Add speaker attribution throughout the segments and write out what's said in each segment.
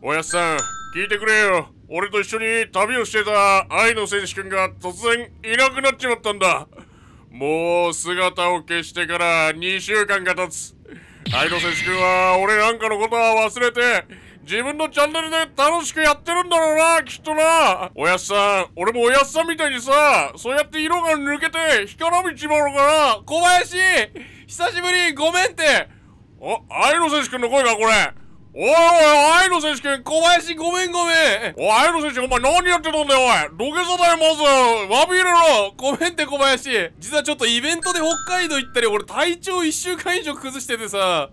Speaker 1: おやっさん聞いてくれよ。俺と一緒に旅をしてた愛の選手君が突然いなくなっちまったんだ。もう姿を消してから2週間が経つ。愛の選手君は俺なんかのことは忘れて自分のチャンネルで楽しくやってるんだろうなきっとな。おやっさん俺もおやっさんみたいにさそうやって色が抜けて干からびちまうのかな
Speaker 2: 小林久しぶりごめんって。
Speaker 1: あ愛の選手君の声かこれ。おいおい、愛の選手権、
Speaker 2: 小林ごめんごめん
Speaker 1: おい、愛の選手、お前何やってたんだよ、おい土下座だよ、まず詫び入れろ
Speaker 2: ごめんって小林実はちょっとイベントで北海道行ったり、俺体調1週間以上崩しててさ、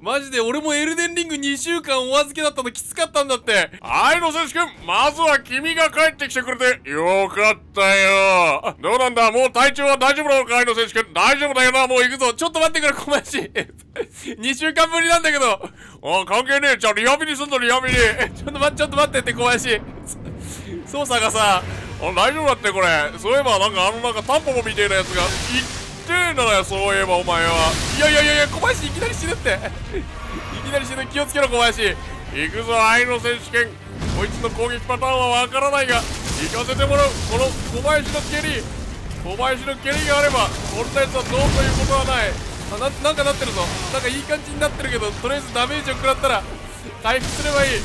Speaker 2: マジで俺もエルデンリング2週間お預けだったのきつかったんだって。
Speaker 1: 愛の選手権、まずは君が帰ってきてくれてよかったよ。どうなんだ？もう体調は大丈夫なのか、愛の選手権。大丈夫だよな、もう行くぞ。
Speaker 2: ちょっと待ってくれ、小林。2週間ぶりなんだけど。
Speaker 1: あ、関係ねえ。じゃあリハビリすんの、リハビリ。
Speaker 2: ちょっと待って、ちょっと待ってって小林。操作がさ、
Speaker 1: あ、大丈夫だってこれ。そういえばなんかあのなんかタンポポみたいなやつが、いってえなよ、そういえばお前は。
Speaker 2: いやいやいやいや、小林いきなり死ぬって。いきなり死ぬ。気をつけろ、小林。
Speaker 1: 行くぞ、愛の選手権。こいつの攻撃パターンはわからないが、行かせてもらう。この小林の蹴り。小林の蹴りがあれば、こんなやつはどうということはない。
Speaker 2: あななんかなってるぞ。なんかいい感じになってるけどとりあえずダメージを食らったら回復すればいい。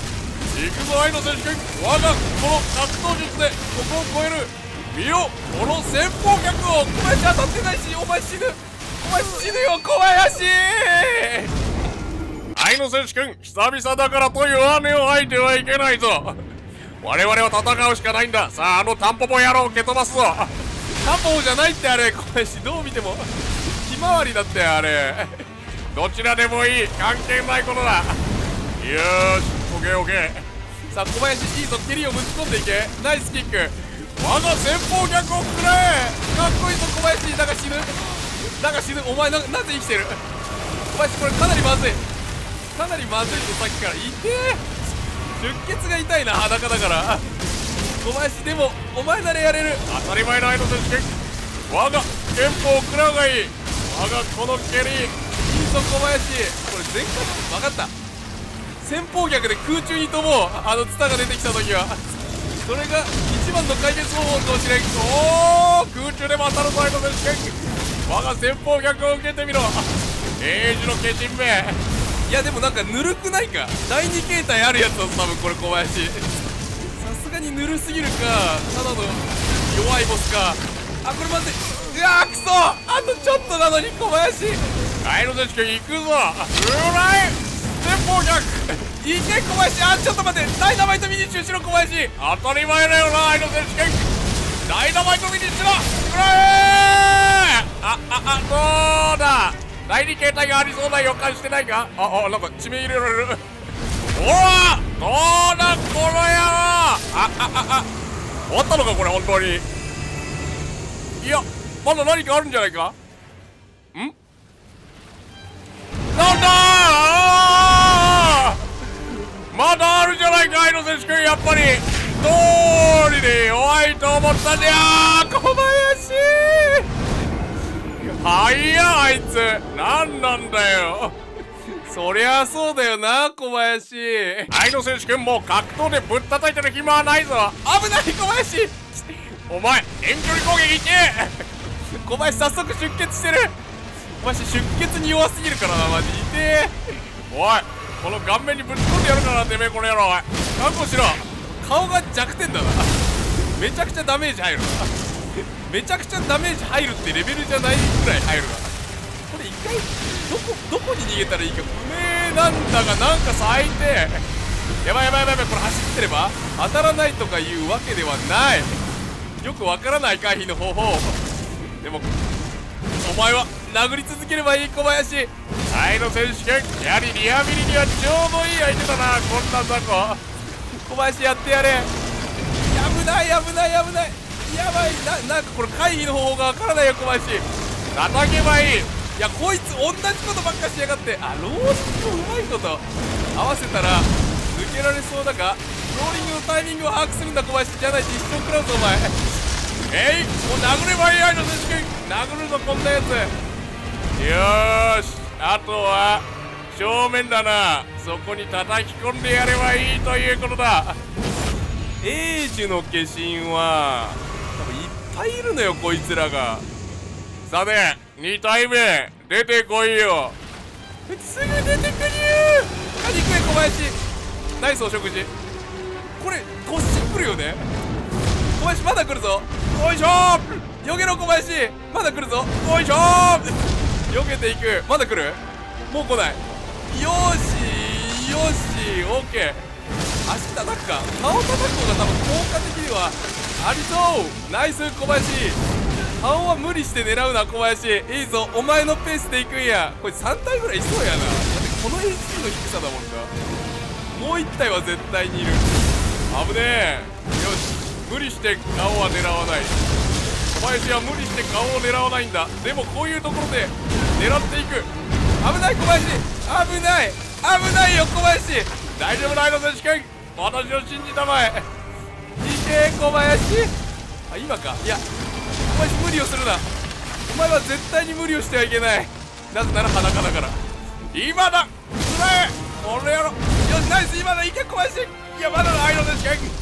Speaker 1: 行くぞ愛の選手権我がこの格闘術でここを超える見よこの先方脚を
Speaker 2: 小林当たってないしお前死ぬ。お前死ぬよ小林。
Speaker 1: 愛の選手権久々だからと弱音を吐いてはいけないぞ。我々は戦うしかないんだ。さああのタンポポ野郎を蹴飛ばすぞ。
Speaker 2: タンポポじゃないってあれ小林。どう見ても。回りだってあれ。
Speaker 1: どちらでもいい。関係ないことだ。よし。オッケーオケ
Speaker 2: さあ小林いいぞ蹴りをぶち込んでいけ。ナイスキック。我が先方逆を食らえかっこいいぞ小林。だが死ぬ。だが死ぬ。お前ななぜ生きてる。小林これかなりまずい。かなりまずいぞさっきから。痛え。出血が痛いな裸だから。小林でもお前ならやれる。
Speaker 1: 当たり前の愛の選手権我が憲法食らうがいい。我がこの蹴り
Speaker 2: 金属小林。これ前回分かった。先方逆で空中に飛ぼうあのツタが出てきた。時はそれが一番の解決方法かもしれ。んおお空中でも当たるぞイド選手権。我が先方逆を受けてみろ。英治の化身め。いやでもなんかぬるくないか？第2形態あるやつだぞ多分これ小林。さすがにぬるすぎるかただの弱いボスか。あこれまずいうわくそ。あとちょっとなのに小林。
Speaker 1: カイロ選手権行くぞ。うらい。前方逆
Speaker 2: いけ小林。あちょっと待って。ダイナマイトミニッシュしろ小林。
Speaker 1: 当たり前だよなアイロ選手権。ダイナマイトミニッシュだうらいあああどうだ。第二形態がありそうな予感してないか？ああなんか地名入れられる。ほらどうだこの野郎。ああああ。終わったのかこれ本当にいやまだ何かあるんじゃないか？ん？なんだまだあるじゃないか愛の選手権やっぱり。通りで弱いと思ったんだよ小林。はいやあいつ。何なんだよ。
Speaker 2: そりゃそうだよな小林。
Speaker 1: 愛の選手権もう格闘でぶったたいてる暇はないぞ。
Speaker 2: 危ない小林。
Speaker 1: お前遠距離攻撃いけ！
Speaker 2: 小林早速出血してる。小林出血に弱すぎるからなマジ痛え
Speaker 1: おいこの顔面にぶち込んでやるからなてめえこの野郎。おい
Speaker 2: 覚悟しろ。顔が弱点だな。めちゃくちゃダメージ入るな。めちゃくちゃダメージ入るってレベルじゃないぐらい入るな。これ一回どこどこに逃げたらいいか不明なんだがなんか最低。やばいやばいやばいこれ走ってれば当たらないとかいうわけではない。よくわからない回避の方法。でもお前は殴り続ければいい小林。
Speaker 1: 愛の選手権やはりリハビリにはちょうどいい相手だな。こんな雑魚。
Speaker 2: 小林やってやれ。危ない危ない危ない。やばい。ななんかこれ回避の方法がわからないよ小林。
Speaker 1: 叩けばいい。
Speaker 2: いやこいつ同じことばっかしやがって。あローストうまいこと。合わせたら抜けられそうだがローリングのタイミングを把握するんだ小林。じゃないと一生食らうぞお前
Speaker 1: えいもう殴ればいいの選手権殴るぞこんなやつ。よし。あとは正面だな。そこに叩き込んでやればいいということだ。
Speaker 2: エージの化身は多分いっぱいいるのよこいつらが。
Speaker 1: さて2体目。出てこいよ。
Speaker 2: すぐ出てくるよ。何食え小林。ナイスお食事。これ突進来るよね。小林まだ来るぞ。おいしょー。よけろ小林。まだ来るぞ。おいしょー。よけていく。まだ来る？もう来ない。よしよし。オッケー。足叩くか？顔叩く方が多分効果的にはありそう。ナイス小林。顔は無理して狙うな小林。いいぞ。お前のペースで行くんや。これ3体ぐらいいそうやな。だってこの HP の低さだもんな。もう1体は絶対にいる。
Speaker 1: 危ねえ。無理して顔は狙わない。小林は無理して顔を狙わないんだ。でもこういうところで狙っていく。
Speaker 2: 危ない小林。危ない。危ないよ小林。
Speaker 1: 大丈夫だいの選手権。私を信じたまえ。
Speaker 2: いけ小林。あ今か。いや小林無理をするな。お前は絶対に無理をしてはいけない。なぜなら裸だから。
Speaker 1: 今だ。つらえ俺やろ
Speaker 2: よしナイス。今だいけ小林。
Speaker 1: いやまだだ愛の選手権。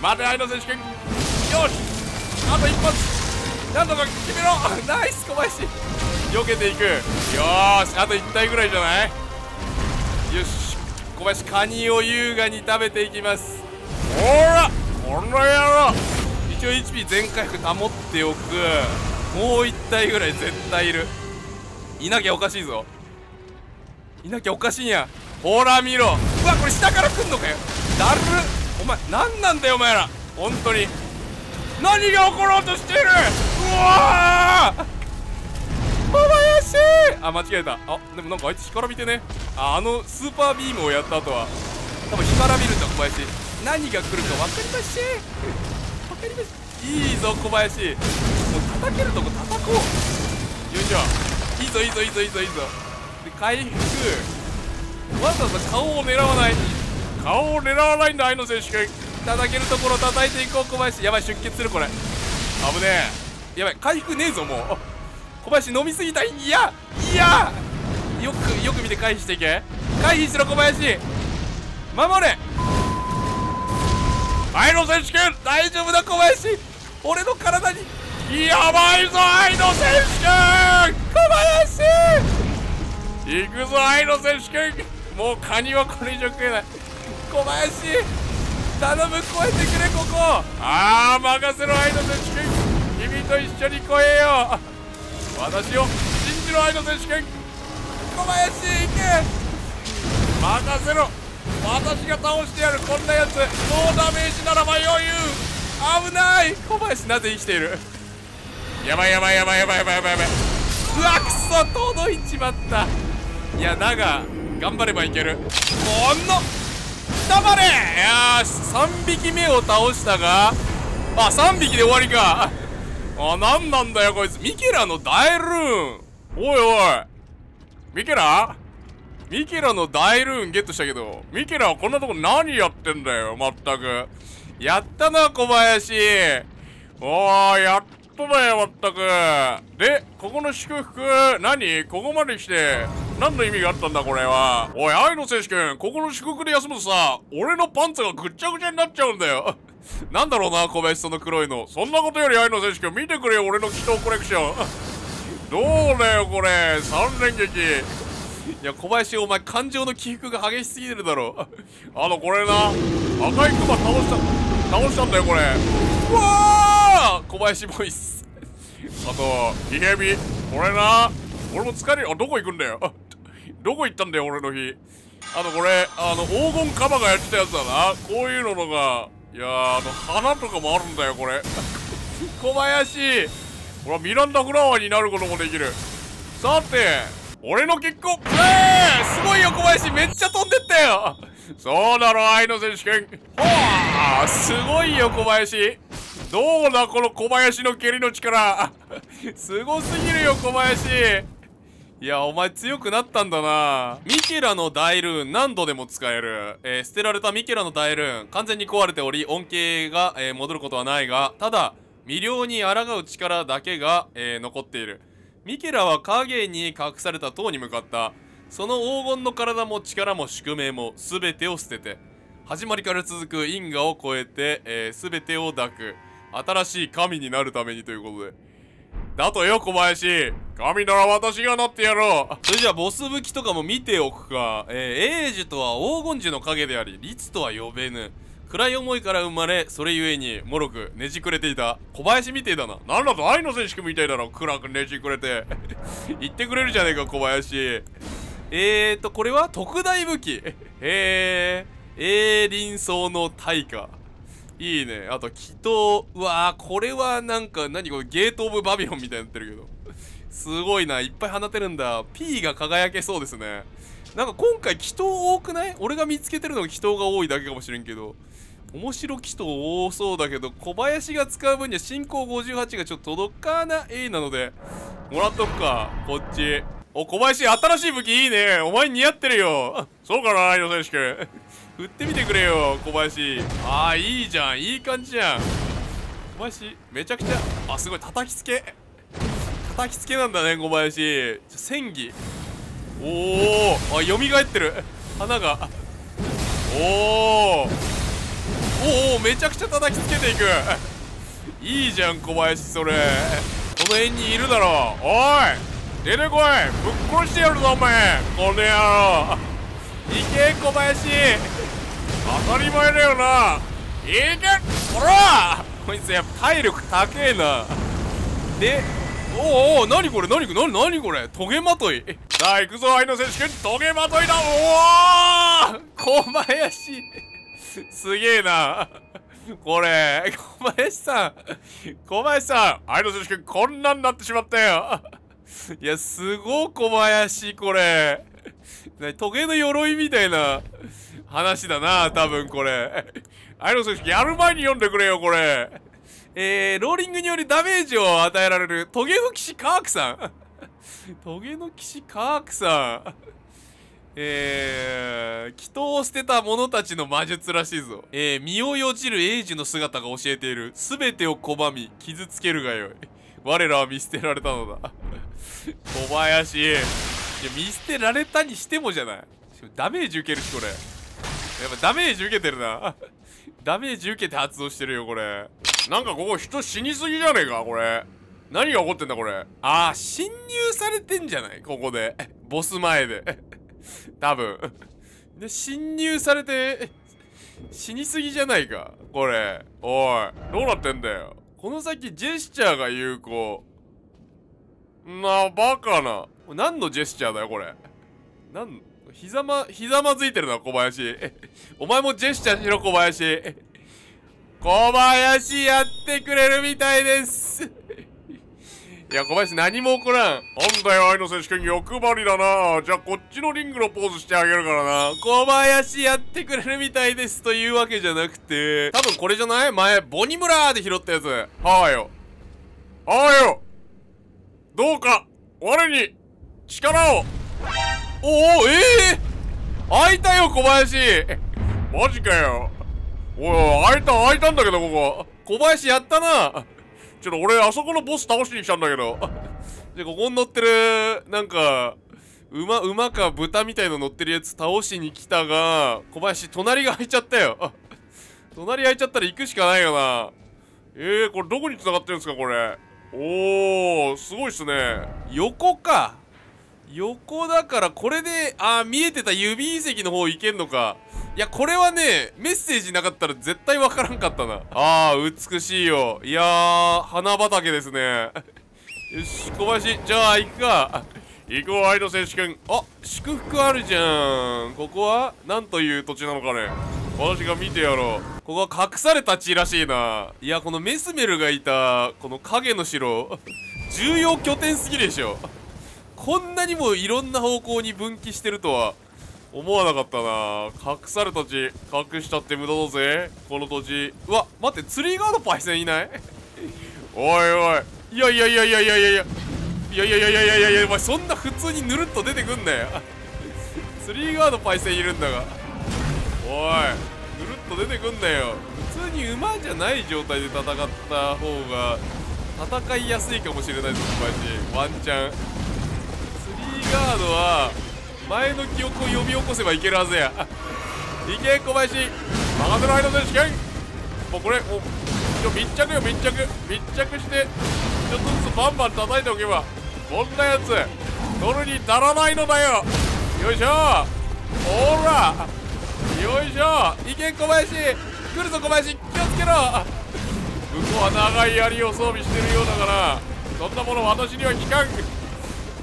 Speaker 1: 待て愛の選手権よし。あと一発。なんとか決めろ
Speaker 2: ナイス小林。
Speaker 1: 避けていく。よし。あと1体ぐらいじゃない？
Speaker 2: よし。小林カニを優雅に食べていきます。
Speaker 1: ほら。この野郎。
Speaker 2: 一応 HP 全回復保っておく。もう1体ぐらい絶対いる。いなきゃおかしいぞ。いなきゃおかしいんや。ほら見ろ。うわこれ下から来んのかよ。だるお前何なんだよお前ら。本当に。
Speaker 1: 何が起ころうとしてる。うわー。
Speaker 2: 小林あ間違えた。あでもなんかあいつ干からびてね。ああのスーパービームをやった後は。多分干からびるんだ小林。何が来るか分かりまし。分かりましいいぞ小林。もう叩けるとこ叩こう。よいしょ。いいぞいいぞいいぞいいぞいいぞ。で回復。わざわざ顔を狙わない。
Speaker 1: 顔を狙わないんだ愛の選手権。
Speaker 2: 叩けるところ叩いていこう小林。やばい出血するこれ。危ねえ。やばい回復ねえぞもう。小林飲みすぎた。いやいや。よくよく見て回避していけ。回避しろ小林。守れ。
Speaker 1: 愛の選手権
Speaker 2: 大丈夫だ小林。俺の体に。
Speaker 1: やばいぞ愛の選手権。
Speaker 2: 小林。
Speaker 1: 行くぞ愛の選手権。もうカニはこれ以上食えない。
Speaker 2: 小林頼む超えてくれここ。
Speaker 1: ああ任せろ愛の選手権。君と一緒に越えよ。う私を信じろ愛の選手権。
Speaker 2: 小林行け。
Speaker 1: 任せろ。私が倒してやる。こんなやつノーダメージならば余裕。
Speaker 2: 危ない。小林なぜ生きている？
Speaker 1: やばいやばいやばいやばいやばいやばいやばい。う
Speaker 2: わくそ届いちまった。いやだが頑張ればいける。この。黙れ。よし3匹目を倒したがあ3匹で終わりか。あなんなんだよこいつ。ミケラのダイルーン。
Speaker 1: おいおい。ミケラ？
Speaker 2: ミケラのダイルーンゲットしたけど
Speaker 1: ミケラはこんなとこ何やってんだよまったく。
Speaker 2: やったな小林。
Speaker 1: おーやっとだよまったく。でここの祝福？何？ここまで来て何の意味があったんだこれは？おい愛の選手権ここの祝福で休むとさ俺のパンツがぐっちゃぐちゃになっちゃうんだよ。なんだろうな小林その黒いの。そんなことより愛の選手権見てくれよ俺の祈祷コレクション。どうだよこれ。3連撃。
Speaker 2: いや小林お前感情の起伏が激しすぎてるだろ。
Speaker 1: あのこれな。赤いクマ倒した倒したんだよこれ。
Speaker 2: うわー小林ボイス。
Speaker 1: あとヒヘビこれな。俺も疲れる。あどこ行くんだよ。どこ行ったんだよ俺の日。あのこれあの黄金カバがやってたやつだな。こういうののがいやあの花とかもあるんだよこれ。
Speaker 2: 小林。
Speaker 1: ほらミランダフラワーになることもできる。さて俺のキックを。プレ
Speaker 2: えー、すごいよ小林。めっちゃ飛んでったよ。
Speaker 1: そうだろ愛の選手権。
Speaker 2: ほわーすごいよ小林。
Speaker 1: どうだこの小林の蹴りの力。
Speaker 2: すごすぎるよ小林。いやお前強くなったんだな。ミケラのダイルーン何度でも使える、えー、捨てられたミケラのダイルーン。完全に壊れており恩恵が、えー、戻ることはないが。ただ魅了に抗う力だけが、えー、残っている。ミケラは影に隠された塔に向かった。その黄金の体も力も宿命も全てを捨てて。始まりから続く因果を超えて、えー、全てを抱く。新しい神になるためにということで。だとよ小林。神なら私がなってやろう。それじゃあボス武器とかも見ておくか。えー、英樹とは黄金樹の影であり律とは呼べぬ。暗い思いから生まれそれゆえにもろくねじくれていた。小林みてえだな。なんだと愛の選手みたいだろ暗くねじくれて。言ってくれるじゃねえか小林。えーとこれは特大武器。えー。栄林層の大化いいね。あと祈祷。うわーこれはなんか何これゲートオブバビロンみたいになってるけど。すごいな。いっぱい放てるんだ。P が輝けそうですね。なんか今回祈祷多くない？俺が見つけてるのが祈祷が多いだけかもしれんけど。面白祈祷多そうだけど小林が使う分には進行58がちょっと届かないなので。もらっとくか。こっち。お小林新しい武器いいね。お前似合ってるよ。そうかな井野選手。君振ってみてくれよ小林。ああいいじゃん。いい感じじゃん。小林めちゃくちゃあすごい叩きつけ。叩きつけなんだね小林。戦技おおあ蘇ってる。花が。おおおおめちゃくちゃ叩きつけていく。いいじゃん小林それ。この辺にいるだろおい。出てこい。ぶっ殺してやるぞお前。この野郎。いけ小林。当たり前だよな。いけほら。こいつやっぱ体力高えな。でおお何これ？何これ？何何これ？トゲまとい。さあ行くぞ愛の選手権トゲまといだ。おお小林。すげえな。これ小林さん。小林さん愛の選手権こんなんなってしまったよ。いやすごい小林これ。トゲの鎧みたいな。話だな多分これ愛の選手やる前に読んでくれよこれえー、ローリングによりダメージを与えられるトゲの騎士カークさんトゲの騎士カークさんえー、祈祷を捨てた者たちの魔術らしいぞ。えー、身をよじる英樹の姿が教えている。すべてを拒み、傷つけるがよい。我らは見捨てられたのだ。小林。いや、見捨てられたにしてもじゃない。ダメージ受けるし、これ。やっぱダメージ受けてるな。ダメージ受けて発動してるよ、これ。なんかここ人死にすぎじゃねえか、これ。何が起こってんだ、これ。あー、侵入されてんじゃない？ここで。ボス前で。多分。で、侵入されて、死にすぎじゃないか。これ。おい、どうなってんだよ。この先、ジェスチャーが有効。な、バカな。何のジェスチャーだよ、これ。なんひざま、ひざまずいてるな、小林。お前もジェスチャーしろ、小林。小林やってくれるみたいです。いや、小林何も起こらん。なんだよ、愛の選手権欲張りだな。じゃあ、こっちのリングのポーズしてあげるからな。小林やってくれるみたいですというわけじゃなくて、多分これじゃない？前、ボニムラーで拾ったやつ。はあよ。はあよ。どうか、我に、力を。おお、ええー、開いたよ、小林。マジかよ。おい、開いた、開いたんだけど、ここ。小林やったな。ちょっと俺、あそこのボス倒しに来たんだけど。で、ここに乗ってる、なんか、馬、馬か豚みたいの乗ってるやつ倒しに来たが、小林、隣が開いちゃったよ。隣開いちゃったら行くしかないよな。えー、これどこに繋がってるんですか、これ。おー、すごいっすね。横か。横だから、これで、あー、見えてた指遺跡の方行けんのか。いや、これはね、メッセージなかったら絶対わからんかったな。ああ、美しいよ。いやー、花畑ですね。よし、小林、じゃあ行くか。行こう、愛の選手権。あ、祝福あるじゃん。ここは、なんという土地なのかね。私が見てやろう。ここは隠された地らしいな。いや、このメスメルがいた、この影の城、重要拠点すぎでしょ。こんなにもいろんな方向に分岐してるとは。思わなかったな。隠された地隠したって無駄だぜ。この土地。うわ待ってツリーガードパイセンいない？おいおい。いやいやいやいやいやいや。いやいやいやいやいやいやいやお前そんな普通にぬるっと出てくんなよ。ツリーガードパイセンいるんだが。おいぬるっと出てくんなよ。普通に馬じゃない状態で戦った方が戦いやすいかもしれないですマジワンチャン。ツリーガードは前の記憶を呼び起こせばいけるはずや。いけ小林。任せろ間選手権もうこれもう今日密着よ密着。密着してちょっとずつバンバン叩いておけばこんなやつ取るに足らないのだよ。よいしょ。ほら。よいしょ。いけ小林。来るぞ小林。気をつけろ。向こうは長い槍を装備してるようだからそんなもの私には効かん。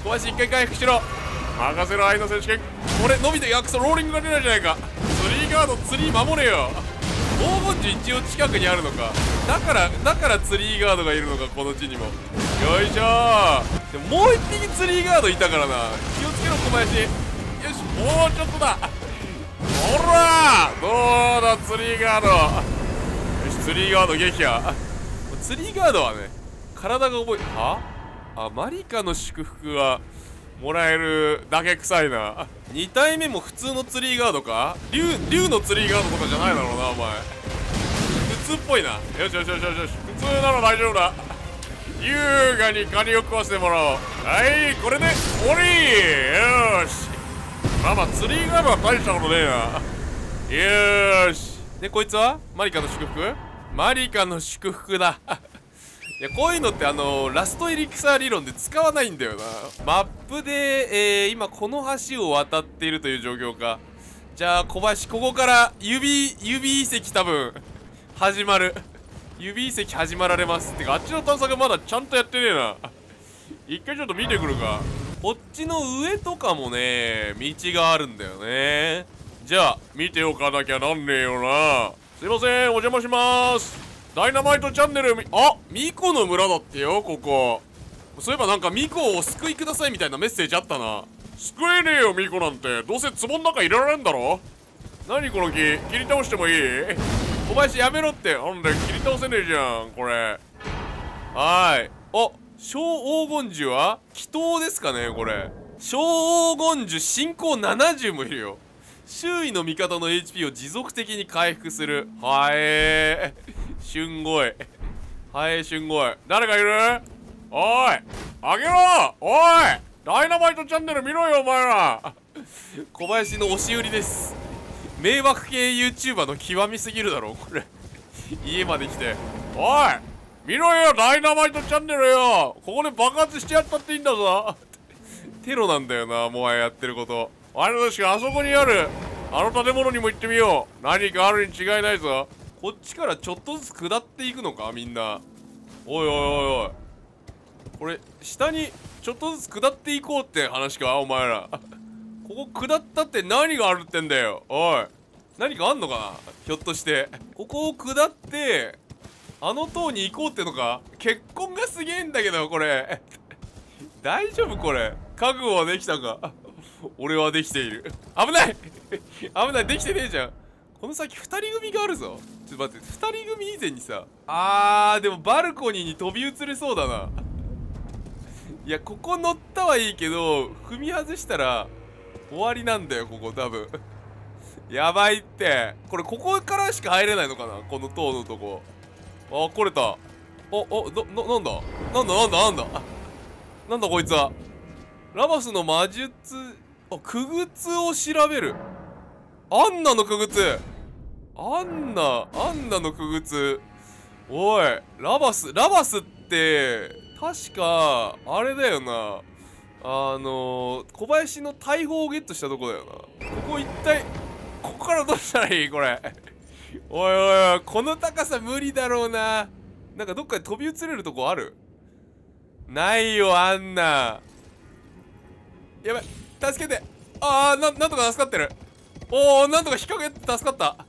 Speaker 2: 小林一回回復しろ。任せろ愛の選手権。俺伸びていやくそローリングが出ないじゃないか。スリーガードツリー守れよ。黄金樹一応近くにあるのか。だからだからツリーガードがいるのかこの地にも。よいしょ。でももう一匹ツリーガードいたからな。気をつけろ小林。よしもうちょっとだ。ほらどうだツリーガード。よしツリーガード撃破。ツリーガードはね体が覚えは？あマリカの祝福はもらえるだけ臭いな。2体目も普通のツリーガードか？竜竜のツリーガードとかじゃないだろうなお前。普通っぽいな。よしよしよしよしよし。普通なら大丈夫だ。優雅にカニを食わせてもらおう。はいこれで終わり。よし。まあまあツリーガードは大したことねえな。よし。でこいつは？マリカの祝福？マリカの祝福だ。いやこういうのってあのラストエリクサー理論で使わないんだよな。マップで、えー、今この橋を渡っているという状況か。じゃあ小林ここから指指遺跡多分始まる。指遺跡始まられますってか。あっちの探索まだちゃんとやってねえな。一回ちょっと見てくるか。こっちの上とかもね道があるんだよね。じゃあ見ておかなきゃなんねえよな。すいませんお邪魔します。ダイナマイトチャンネルあミコの村だってよここ。そういえばなんかミコをお救いくださいみたいなメッセージあったな。救えねえよミコなんて。どうせ壺の中入れられんだろ。何この木切り倒してもいい？小林やめろって。なんで切り倒せねえじゃんこれ。はい。あ小黄金樹は？祈祷ですかねこれ。小黄金樹進行70もいるよ。周囲の味方の HP を持続的に回復する。はえーしゅんごいはいしゅんごい誰かいるおいあげろおいダイナマイトチャンネル見ろよお前ら小林の押し売りです迷惑系 YouTuber の極みすぎるだろこれ家まで来ておい見ろよダイナマイトチャンネルよここで爆発してやったっていいんだぞテロなんだよなもはややってることあれ確かあそこにあるあの建物にも行ってみよう何かあるに違いないぞこっちからちょっとずつ下っていくのか？みんな。おいおいおいおい。これ下にちょっとずつ下っていこうって話か？お前ら。ここ下ったって何があるってんだよ？おい。何かあんのかな？ひょっとして。ここを下ってあの塔に行こうってのか？結婚がすげえんだけどこれ。大丈夫これ？覚悟はできたか？俺はできている。危ない！危ない！できてねえじゃん。この先2人組があるぞ。ちょっと待って2人組以前にさあーでもバルコニーに飛び移れそうだな。いやここ乗ったはいいけど踏み外したら終わりなんだよここ多分。やばいって。これここからしか入れないのかな？この塔のとこ。あ来れた。おおどななんだ？なんだなんだなんだ？なんだこいつは。ラバスの魔術あくぐつを調べる。アンナのくぐつアンナアンナのくぐつおいラバスラバスって確かあれだよな。あのー、小林の大砲をゲットしたとこだよな。ここ一体ここからどうしたらいい？これ。おいおいおいこの高さ無理だろうな。なんかどっかで飛び移れるとこある？ないよあんなやばい助けて。ああなんとか助かってる。おおなんとか引っ掛けて助かった。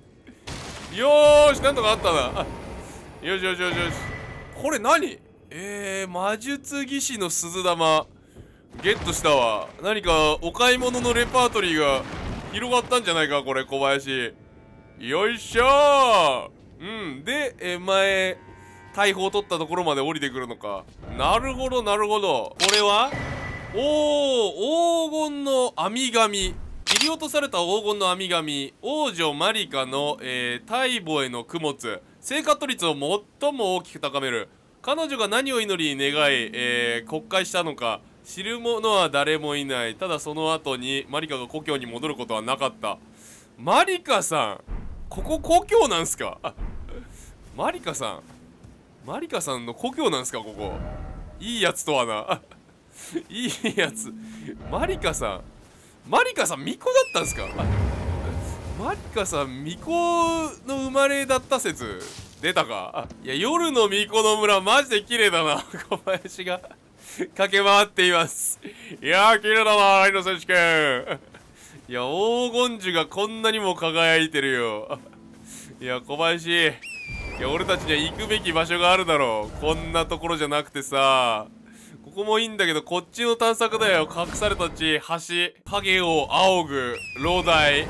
Speaker 2: よーしなんとかあったな。よしよしよしよし。これ何？えー、魔術技師の鈴玉。ゲットしたわ。何かお買い物のレパートリーが広がったんじゃないかこれ小林。よいしょー。うんで、えー、前大砲取ったところまで降りてくるのか。なるほどなるほど。これはおお黄金の網神切り落とされた黄金の網神王女マリカの、えー、大母への供物生活率を最も大きく高める。彼女が何を祈りに願い、えー、国会したのか知る者は誰もいない。ただその後にマリカが故郷に戻ることはなかった。マリカさんここ故郷なんすか？マリカさんマリカさんの故郷なんすかここ？いいやつとはな。いいやつ。マリカさんマリカさん巫女だったんですか？マリカさん巫女の生まれだった説出たか？いや夜の巫女の村マジで綺麗だな。小林が駆け回っています。
Speaker 1: いやー綺麗だな愛の選手権
Speaker 2: いや黄金樹がこんなにも輝いてるよ。いや小林。いや俺たちには行くべき場所があるだろう。こんなところじゃなくてさ。ここもいいんだけどこっちの探索だよ。隠された地橋影を仰ぐ老台。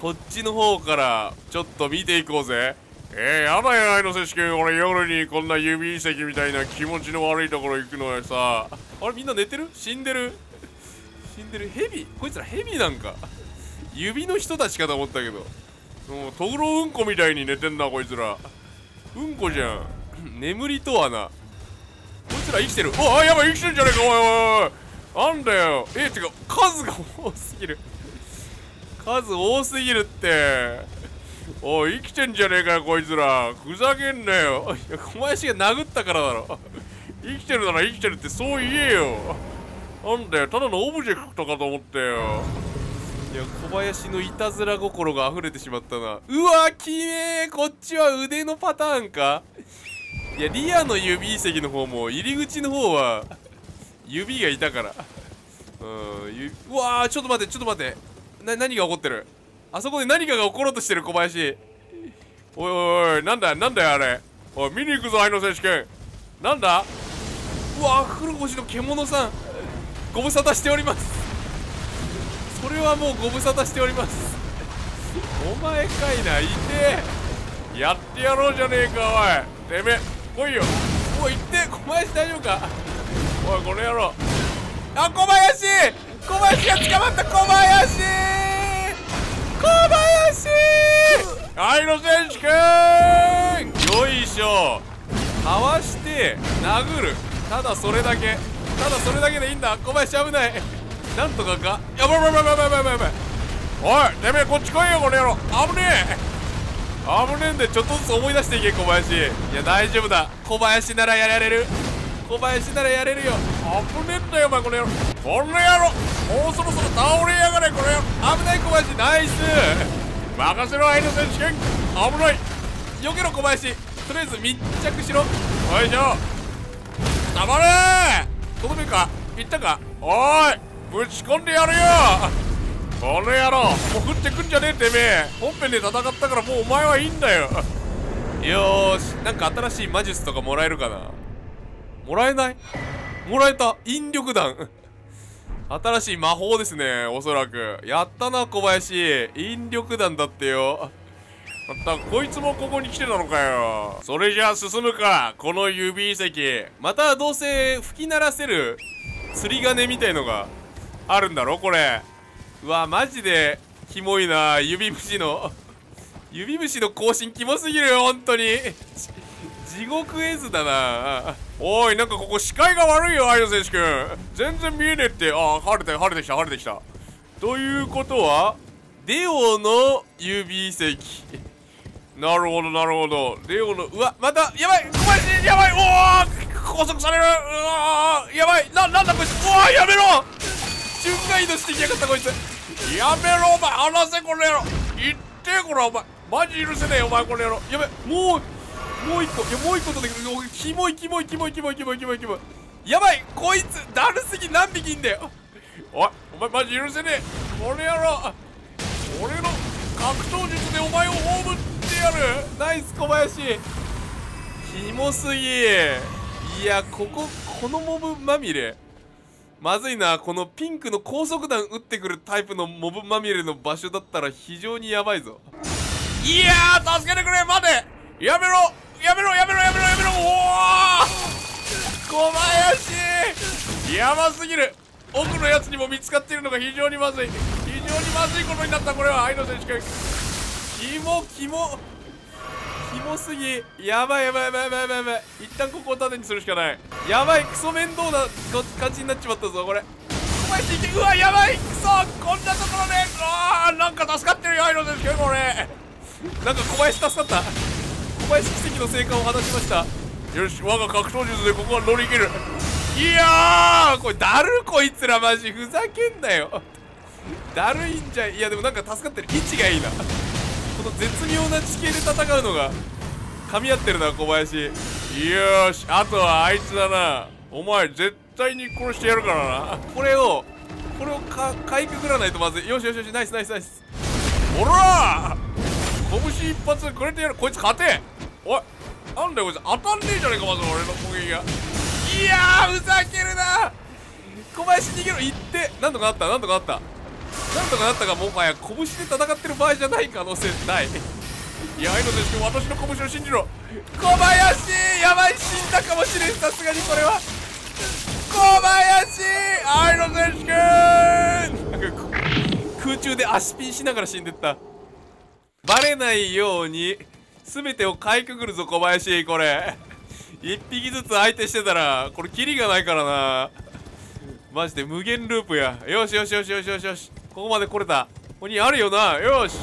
Speaker 2: こっちの方からちょっと見ていこうぜ。
Speaker 1: えー、やだよ愛の選手権俺夜にこんな指遺跡みたいな気持ちの悪いところ行くのはさ。
Speaker 2: あれみんな寝てる？死んでる？死んでる？ヘビこいつらヘビなんか。指の人たちかと思ったけど。
Speaker 1: もうトグロうんこみたいに寝てんなこいつら。うんこじゃん。
Speaker 2: 眠りとはな。こいつら生きてる。
Speaker 1: おあやばい生きてんじゃねえかおいおいおい。なんだよ。
Speaker 2: えてか数が多すぎる。数多すぎるって。
Speaker 1: おい生きてんじゃねえかよこいつら。ふざけんなよ。
Speaker 2: いや小林が殴ったからだろ。
Speaker 1: 生きてるなら生きてるって。そう言えよ。なんだよ。ただのオブジェクトかと思ったよ。
Speaker 2: いや小林のいたずら心が溢れてしまったな。うわきれい。こっちは腕のパターンか。いやリアの指遺跡の方も入り口の方は指がいたから。うんうわーちょっと待ってちょっと待って。な何が起こってる？あそこで何かが起ころうとしてる小林。
Speaker 1: おいおいおいなんだ？なんだよあれ？おい見に行くぞ愛の選手権。なんだ？
Speaker 2: うわ黒星の獣さん。ご無沙汰しております。それはもうご無沙汰しております。お前かいない
Speaker 1: てやってやろうじゃねえかおい。てめえ。来いよ。
Speaker 2: おい行って小林大丈夫か？
Speaker 1: おいこの野郎。
Speaker 2: あ小林！小林が捕まった小林！小林！
Speaker 1: 愛の選手権！
Speaker 2: よいしょ。かわして殴る。ただそれだけ。ただそれだけでいいんだ。小林危ない。なんとかかやばいやばいやばいやばいやばいやば。い
Speaker 1: おいてめえこっち来いよこの野郎。危ねえ。
Speaker 2: 危ねえんでちょっとずつ思い出していけ小林。いや大丈夫だ。小林ならやられる。小林ならやれるよ。
Speaker 1: 危ねえんだよお前この野郎。この野郎もうそろそろ倒れやがれこれ
Speaker 2: 危ない小林ナイス。
Speaker 1: 任せろ相手選手権。危ない。
Speaker 2: 避けろ小林。とりあえず密着しろ。よ
Speaker 1: いしょ。黙れとどめか？行ったか？おい。ぶち込んでやるよ。この野郎もう降ってくんじゃねえてめえ。本編で戦ったからもうお前はいいんだよ。
Speaker 2: よーしなんか新しい魔術とかもらえるかな。もらえない？もらえた？引力弾。新しい魔法ですねおそらく。やったな小林。引力弾だってよ。
Speaker 1: またこいつもここに来てたのかよ。それじゃあ進むかこの指遺跡。
Speaker 2: またどうせ吹き鳴らせる釣り鐘みたいのがあるんだろこれ。うわマジでキモいな指虫の。指虫の更新キモすぎるよ本当に。地獄絵図だな。
Speaker 1: おいなんかここ視界が悪いよ相野選手君全然見えねえって。ああ晴れて晴れてきた晴れてきた。
Speaker 2: ということはデオの指遺跡
Speaker 1: なるほどなるほど。
Speaker 2: レオのうわまたやばい小林やばいおお拘束される。うわやばいななんだこいつ。うわやめろ。瞬間移動してきやがったこいつ。
Speaker 1: やめろお前。離せこの野郎。言ってこれお前。マジ許せねえお前この野郎。
Speaker 2: やべもうもう一個いやもう一個とでキモいキモいキモいキモいキモいキモいキモい。やばいこいつだるすぎ何匹いんだよ。
Speaker 1: おいお前マジ許せねえ。この野郎。俺の格闘術でお前を葬ってやる。
Speaker 2: ナイス小林。キモすぎ。いやこここのモブまみれ。まずいなこのピンクの高速弾撃ってくるタイプのモブまみれの場所だったら非常にやばいぞ。
Speaker 1: いやー助けてくれ待て。やめろ。やめろやめろやめろやめろ。おお小林。やばすぎる。奥のやつにも見つかっているのが非常にまずい。非常にまずいことになったこれは。愛の選手権。
Speaker 2: キモキモ。キモすぎ。やばいやばいやばいやばいやばい。やばい一旦ここを盾にするしかない。やばいクソ面倒な感じになっちまったぞこれ。小林いけうわやばいクソ。こんなところで。あーなんか助かってるよアイロンですけどこれ。なんか小林助かった。小林奇跡の成果を果たしました。
Speaker 1: よし我が格闘術でここは乗り切る。
Speaker 2: いやーこれだるこいつらマジふざけんなよ。だるいんじゃいやでもなんか助かってる。位置がいいな。この絶妙な地形で戦うのが噛み合ってるな小林。
Speaker 1: よしあとはあいつだな。お前絶対に殺してやるからな。
Speaker 2: これをこれをかかいくぐらないとまずい。よしよしよしナイスナイスナイス。
Speaker 1: ほら拳一発くれてやる。こいつ勝て！おいなんだよこいつ。当たんねえじゃねえかまず俺の攻撃が。
Speaker 2: いやふざけるな小林逃げろ。行って。なんとかなったなんとかなった。なんとかなったがもはや拳で戦ってる場合じゃない可能性ない。
Speaker 1: いや愛のですけど私の拳を信じろ。
Speaker 2: 小林やばい死んだかもしれん。さすがにこれは。小林
Speaker 1: 愛の選手権
Speaker 2: なんか空中で足ピンしながら死んでった。バレないように全てをかいくぐるぞ小林。これ。一匹ずつ相手してたらこれキリがないからな。マジで無限ループや。よしよしよしよしよしよし。ここまで来れた。ここにあるよな。よし。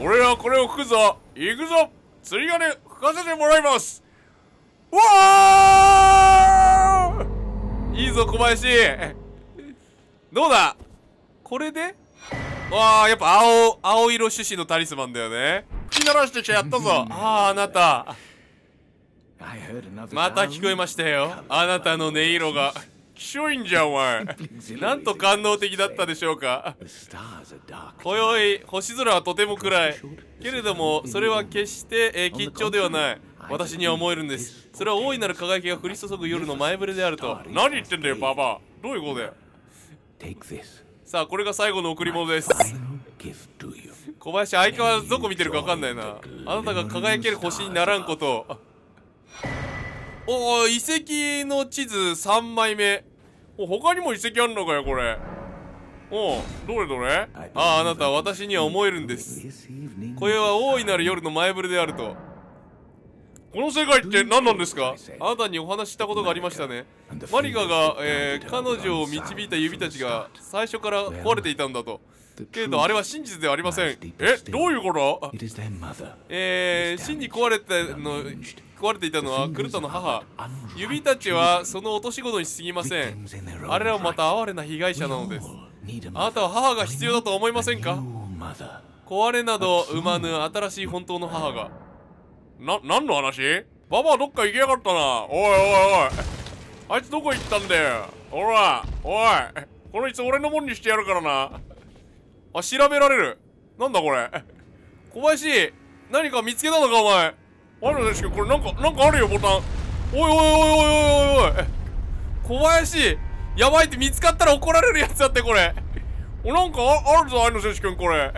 Speaker 1: 俺はこれを吹くぞ。行くぞ。釣り鐘吹かせてもらいます。うわー!
Speaker 2: いいぞ小林。どうだ?これで?わあやっぱ青青色種子のタリスマンだよね。
Speaker 1: 吹き鳴らしてきてやったぞ。
Speaker 2: あああなた。また聞こえましたよ。あなたの音色が
Speaker 1: きしょいんじゃんお前。
Speaker 2: なんと感動的だったでしょうか.今宵星空はとても暗い。けれどもそれは決して、えー吉兆ではない。私には思えるんです。それは大いなる輝きが降り注ぐ夜の前触れであると。
Speaker 1: 何言ってんだよババ。アどういうことだよ.
Speaker 2: さあこれが最後の贈り物です.小林相変わらずどこ見てるか分かんないな。あなたが輝ける星にならんこと。をおお遺跡の地図3枚目。
Speaker 1: お他にも遺跡あんのかよこれ。おうどれどれ？
Speaker 2: あああなたは私には思えるんです。
Speaker 3: This evening.
Speaker 2: 今宵は大いなる夜の前触れであると。
Speaker 1: この世界って何なんですか？
Speaker 2: あなたにお話したことがありましたね。マリカが、えー彼女を導いた指たちが最初から壊れていたんだと。けどあれは真実ではありません。
Speaker 1: えどういうこと？
Speaker 2: えー、真に壊れての壊れていたのはクルタの母。指たちはその落とし子に過ぎません。あれらもま.た哀れな被害者なのです。あなたは母が必要だと思いませんか？壊れなど生まぬ新しい本当の母が。
Speaker 1: な、何の話？ババアどっか行きやがったな。おいおいおい。あいつどこ行ったんだよ？ほらおい。このいつ俺のもんにしてやるからな。
Speaker 2: あ調べられる。なんだこれ？小林何か見つけたのかお前？
Speaker 1: あるですけどこれなんかなんかあるよボタン。
Speaker 2: おいおいおいおいおいおい。おい小林やばいって見つかったら怒られるやつだってこれ。
Speaker 1: おなんかあるぞ愛の選手権これ。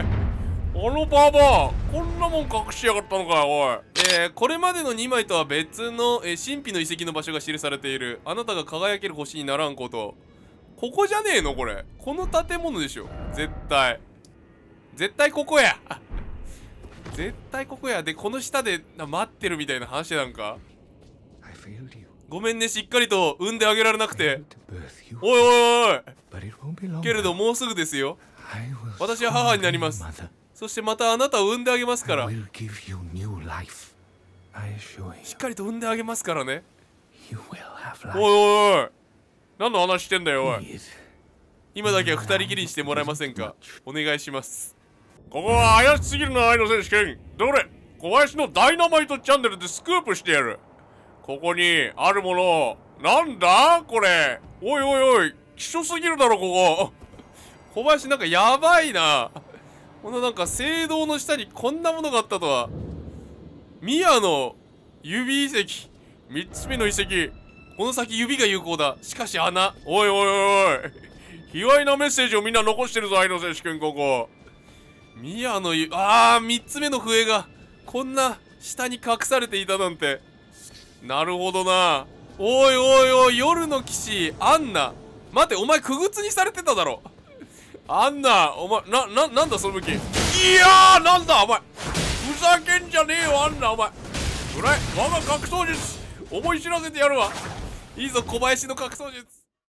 Speaker 1: あのババアこんなもん隠しやがったのかよおい。
Speaker 2: えー、これまでの2枚とは別の、えー、神秘の遺跡の場所が記されている。あなたが輝ける星にならんこと。ここじゃねえのこれ。この建物でしょ。絶対。絶対ここや。絶対ここやでこの下でな待ってるみたいな話なんか.ごめんねしっかりと産んであげられなくて.おいおいおい.けれどもうすぐですよ私は母になります.そしてまたあなたを産んであげますから.しっかりと産んであげますからね
Speaker 1: おい.おいおい何の話してんだよおい.
Speaker 2: 今だけは二人きりにしてもらえませんかお願いします
Speaker 1: ここは怪しすぎるな愛の選手権。どれ？小林のダイナマイトチャンネルでスクープしてやる。ここにあるものなんだ？これ。おいおいおい。希少すぎるだろここ。
Speaker 2: 小林なんかやばいな。このなんか聖堂の下にこんなものがあったとは。宮の指遺跡三つ目の遺跡この先指が有効だ。しかし穴。
Speaker 1: おいおいおいおい。卑猥なメッセージをみんな残してるぞ愛の選手権ここ。
Speaker 2: 宮のゆあー三つ目の笛がこんな下に隠されていたなんて。なるほどな。おいおいおい夜の騎士アンナ。待ってお前くぐつにされてただろ。アンナお前なななんだその武器いやーなんだお前。
Speaker 1: ふざけんじゃねえよあんなお前。ぐらい。我が格闘術思い知らせてやるわ。いいぞ小林の格闘術。